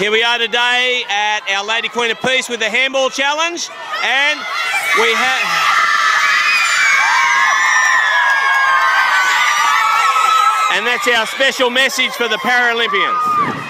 Here we are today at Our Lady Queen of Peace with the Handball Challenge, and we have. And that's our special message for the Paralympians.